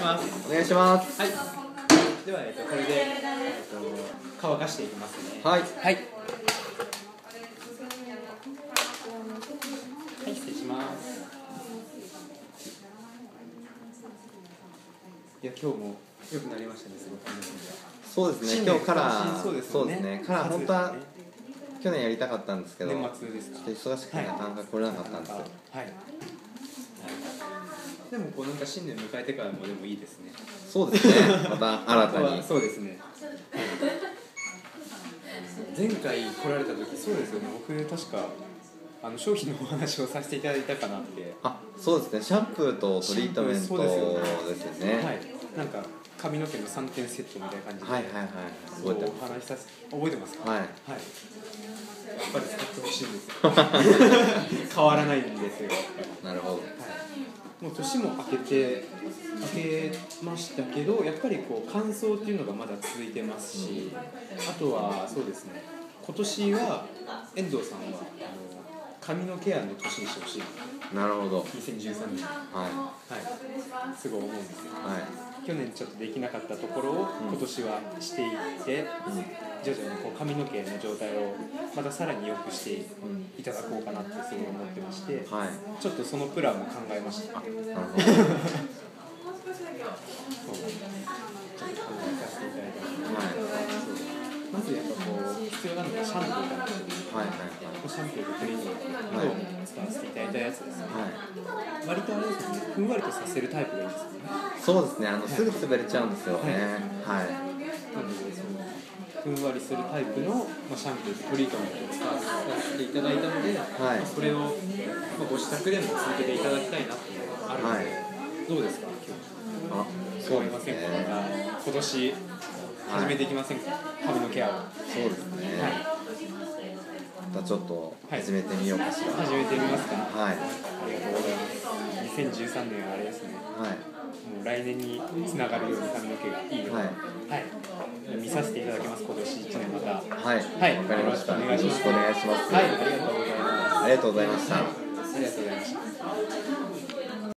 ます。お願いします。はい。では、えっと、これで、えっと、乾かしていきますね。はい。はい。はい失礼します。いや今日も良くなりましたねすごく。そうですね。今日から新そうですよね。カラー本当は去年やりたかったんですけど年末ですか。ちょっと忙しくてなかなか来れなかったんですよ、はいでもこうなんか新年迎えてからもでもいいですね。そうですね。また新たに。そうですね。前回来られた時そうですよね。僕確かあの商品のお話をさせていただいたかなって。あそうですね。シャンプーとトリートメントでですよね。はい。なんか髪の毛の3点セットみたいな感じではいはいはいそう覚えてお話しさせ覚えてますか？はい。はい。やっぱり使ってほしいんですよ。変わらないんですよ。なるほど。はいもう年も明けて明けましたけどやっぱりこう乾燥っていうのがまだ続いてますしあとはそうですね今年は遠藤さんはあの髪のケアの年にしてほしいなるほど。2013年。ははいすごい思うんですよ。いはい。去年ちょっとできなかったところを今年はしていって、徐々にこう髪の毛の状態をまたさらに良くしていただこうかなってすごい思ってまして、はい。ちょっとそのプランも考えました。なるほど。そう。ちょっと考えさせていただいたのでまずやっぱこう必要なのがシャンプーかなとはいはいシャンプーとクリームはいと使わせていただいたやつですね、はい割とあれですねふんわりとさせるタイプがいいですよねそうですね。あのすぐ滑れちゃうんですよ。ね。はいなのでそのふんわりするタイプの、まあ、シャンプーとトリートメントを使わせていただいたので、はいまあそれを、まあ、ご自宅でも続けていただきたいなっていうのがあるので、はいど。うですか今日あそうですね。今年始めていきませんか、髪のケアを、そうですね。はい、またちょっと始めてみようかしら。始めてみますか、はい。ありがとうございます。2013年はあれですね。はいもう来年につながるように髪の毛がいいよはい。はい、見させていただきます今年1年また。はい。はい。わかりました。よろしくお願いしますよろしくお願いします。はい。ありがとうございます。ありがとうございました。ありがとうございました